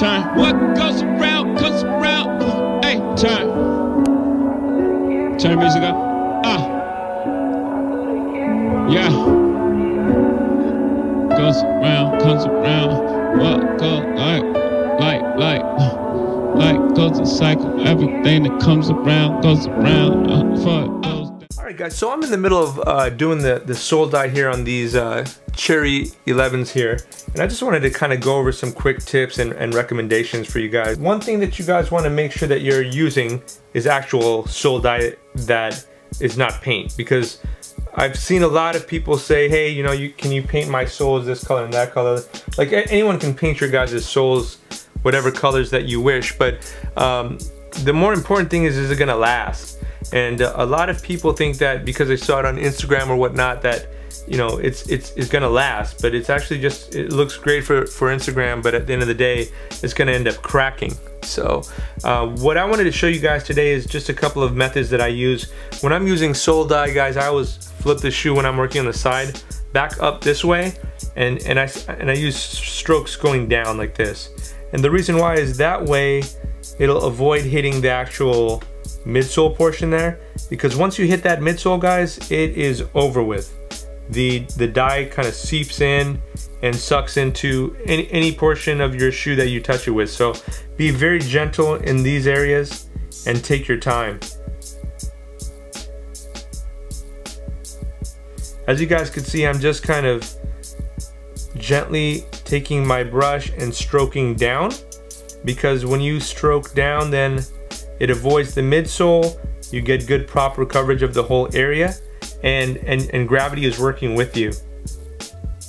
turn. What goes around comes around. Hey, turn. Turn music up. Ah. Yeah. Goes around, comes around. What goes like, like, like, like goes a cycle. Everything that comes around goes around. Uh, fuck goes. All right, guys. So I'm in the middle of uh, doing the the sole dye here on these uh, Cherry 11s here, and I just wanted to kind of go over some quick tips and, and recommendations for you guys. One thing that you guys want to make sure that you're using is actual sole dye that is not paint, because I've seen a lot of people say, hey, you know, you can you paint my soles this color and that color? Like anyone can paint your guys' soles whatever colors that you wish, but um, the more important thing is, is it gonna last? And uh, a lot of people think that because they saw it on Instagram or whatnot that you know it's it's it's gonna last, but it's actually just it looks great for for Instagram, but at the end of the day, it's gonna end up cracking. So uh, what I wanted to show you guys today is just a couple of methods that I use. When I'm using sole dye, guys, I always flip the shoe when I'm working on the side, back up this way, and, and, I, and I use strokes going down like this. And the reason why is that way, it'll avoid hitting the actual midsole portion there, because once you hit that midsole, guys, it is over with. The, the dye kind of seeps in and sucks into any, any portion of your shoe that you touch it with. So be very gentle in these areas and take your time. As you guys can see, I'm just kind of gently taking my brush and stroking down because when you stroke down, then it avoids the midsole. You get good proper coverage of the whole area and, and, and gravity is working with you.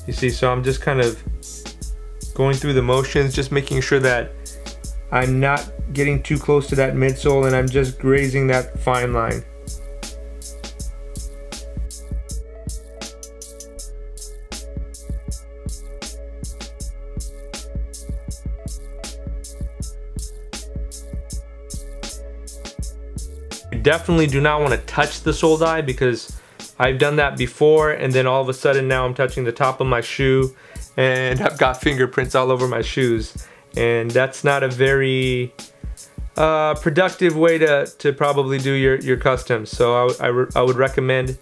You see, so I'm just kind of going through the motions, just making sure that I'm not getting too close to that midsole and I'm just grazing that fine line. Definitely do not want to touch the sole dye because I've done that before and then all of a sudden now I'm touching the top of my shoe and I've got fingerprints all over my shoes. And that's not a very uh, productive way to, to probably do your, your customs. So I, I, I would recommend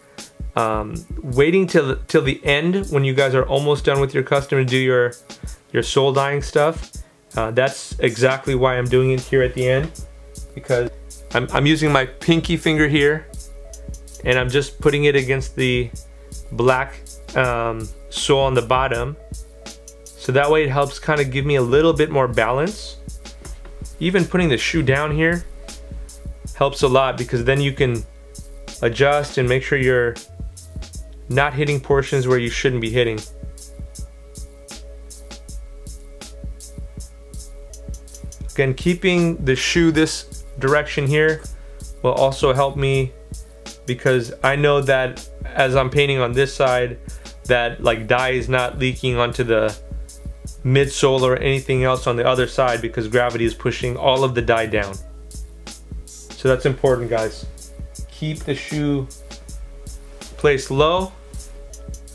um, waiting till, till the end when you guys are almost done with your custom to do your, your sole dyeing stuff. Uh, that's exactly why I'm doing it here at the end because I'm, I'm using my pinky finger here and I'm just putting it against the black um, sole on the bottom. So that way it helps kind of give me a little bit more balance. Even putting the shoe down here helps a lot because then you can adjust and make sure you're not hitting portions where you shouldn't be hitting. Again, keeping the shoe this direction here will also help me because I know that as I'm painting on this side that like dye is not leaking onto the midsole or anything else on the other side because gravity is pushing all of the dye down. So that's important guys. Keep the shoe placed low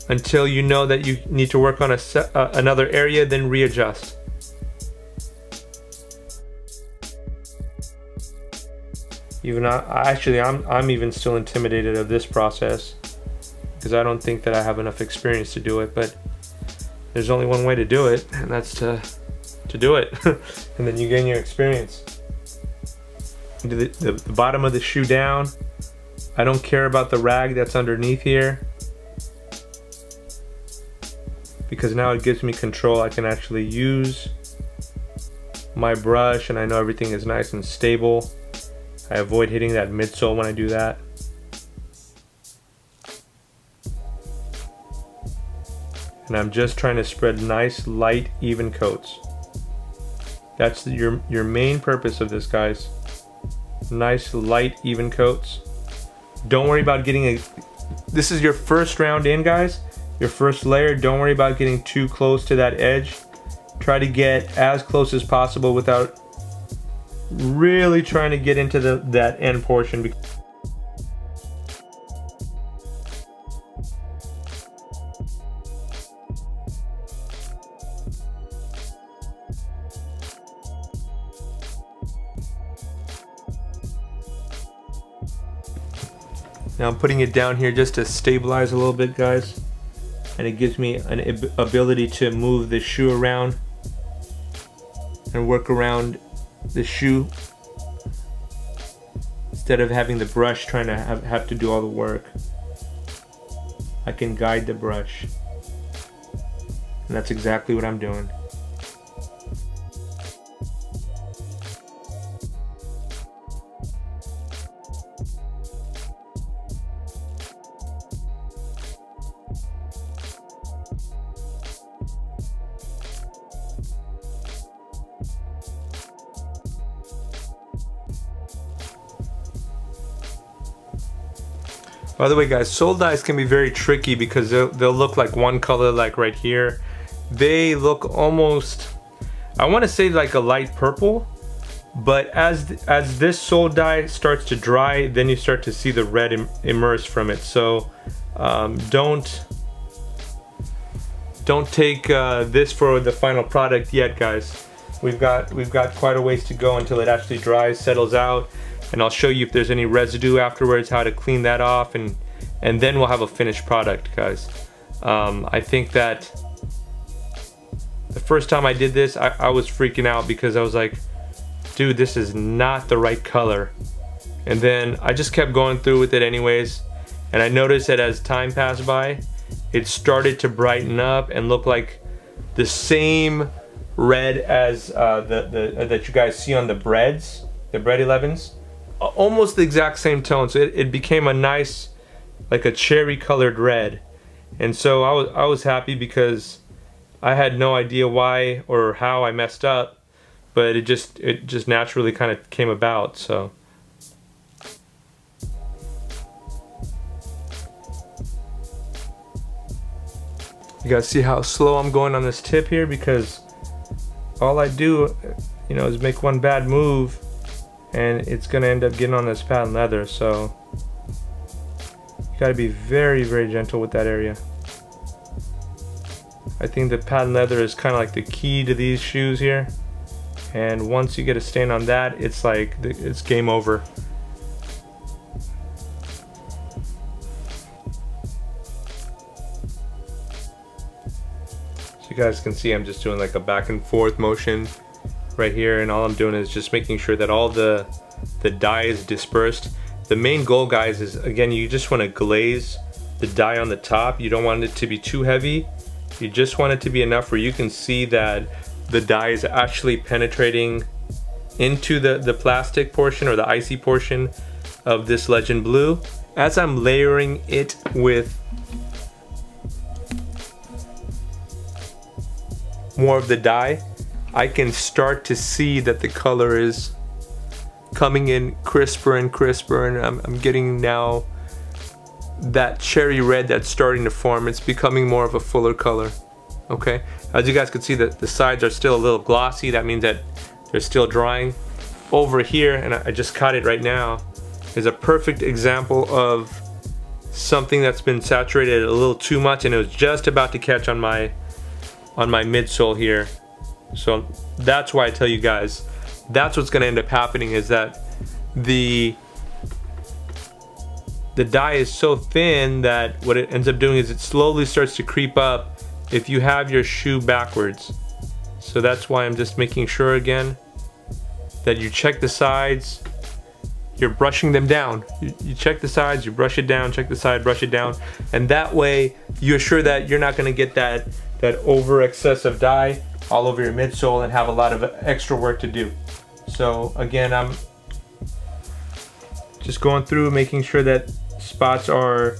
until you know that you need to work on a uh, another area then readjust. Even I, actually, I'm, I'm even still intimidated of this process because I don't think that I have enough experience to do it, but there's only one way to do it, and that's to, to do it. and then you gain your experience. The, the, the bottom of the shoe down. I don't care about the rag that's underneath here because now it gives me control. I can actually use my brush and I know everything is nice and stable. I avoid hitting that midsole when I do that. And I'm just trying to spread nice, light, even coats. That's your, your main purpose of this, guys. Nice, light, even coats. Don't worry about getting a... This is your first round in, guys. Your first layer. Don't worry about getting too close to that edge. Try to get as close as possible without really trying to get into the, that end portion. Now I'm putting it down here just to stabilize a little bit, guys. And it gives me an ability to move the shoe around and work around the shoe instead of having the brush trying to have, have to do all the work. I can guide the brush. And that's exactly what I'm doing. By the way guys, sole dyes can be very tricky because they'll, they'll look like one color like right here. They look almost, I want to say like a light purple, but as as this sole dye starts to dry, then you start to see the red Im immerse from it. So um, don't don't take uh, this for the final product yet, guys. We've got we've got quite a ways to go until it actually dries, settles out, and I'll show you if there's any residue afterwards, how to clean that off, and, and then we'll have a finished product, guys. Um, I think that the first time I did this, I, I was freaking out because I was like, dude, this is not the right color. And then I just kept going through with it anyways, and I noticed that as time passed by, it started to brighten up and look like the same red as uh, the, the uh, that you guys see on the Breds, the Bred 11s almost the exact same tone. So it, it became a nice, like a cherry colored red. And so I was, I was happy because I had no idea why or how I messed up, but it just, it just naturally kind of came about. So. You guys see how slow I'm going on this tip here because all I do, you know, is make one bad move and it's gonna end up getting on this patent leather so you gotta be very very gentle with that area. I think the patent leather is kind of like the key to these shoes here and once you get a stain on that it's like it's game over you guys can see I'm just doing like a back and forth motion right here and all I'm doing is just making sure that all the the dye is dispersed. The main goal guys is again you just want to glaze the dye on the top. You don't want it to be too heavy. You just want it to be enough where you can see that the dye is actually penetrating into the, the plastic portion or the icy portion of this Legend Blue. As I'm layering it with more of the dye, I can start to see that the color is coming in crisper and crisper and I'm, I'm getting now that cherry red that's starting to form. It's becoming more of a fuller color. Okay, as you guys can see that the sides are still a little glossy. That means that they're still drying. Over here, and I just caught it right now, is a perfect example of something that's been saturated a little too much and it was just about to catch on my on my midsole here so that's why I tell you guys, that's what's gonna end up happening is that the the dye is so thin that what it ends up doing is it slowly starts to creep up if you have your shoe backwards. So that's why I'm just making sure again that you check the sides, you're brushing them down. You, you, check the sides, you brush it down, check the side, brush it down, and that way you assure that you're not gonna get that, that over excessive dye all over your midsole and have a lot of extra work to do. So again, I'm just going through making sure that spots are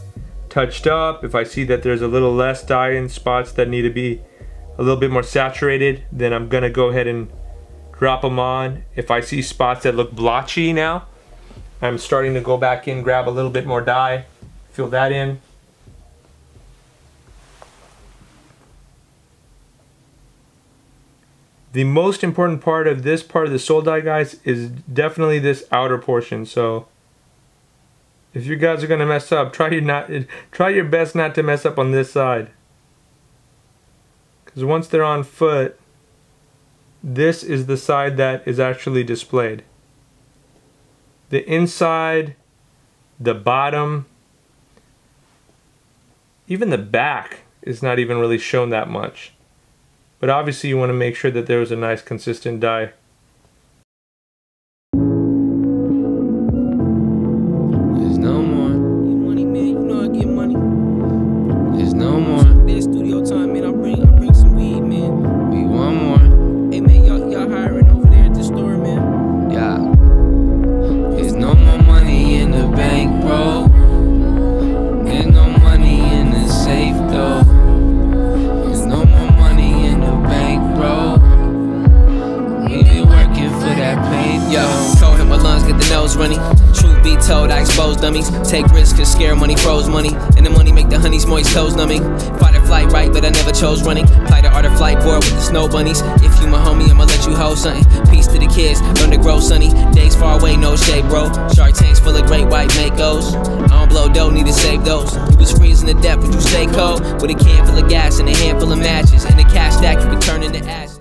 touched up. If I see that there's a little less dye in spots that need to be a little bit more saturated, then I'm gonna go ahead and drop them on. If I see spots that look blotchy now, I'm starting to go back in, grab a little bit more dye, fill that in. The most important part of this part of the sole dye, guys, is definitely this outer portion. So if you guys are gonna mess up, try your not try your best not to mess up on this side. Because once they're on foot, this is the side that is actually displayed. The inside, the bottom, even the back is not even really shown that much. But obviously you want to make sure that there was a nice consistent dye. Scare money froze money. And the money make the honey's moist toes numbing. Fight or flight right, but I never chose running. Play the art of flight board with the snow bunnies. If you my homie, I'ma let you hold something. Peace to the kids, learn to grow sunny. Days far away, no shade, bro. Shark tanks full of great white makos. I don't blow dough, need to save those. You was freezing to death, would you stay cold? With a can full of gas and a handful of matches. And a cash stack you could turn into ashes.